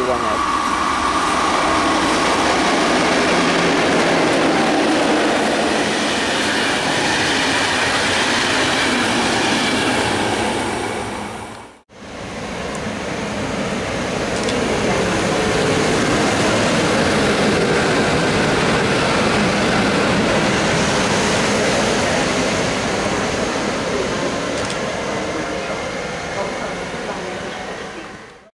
Иванов.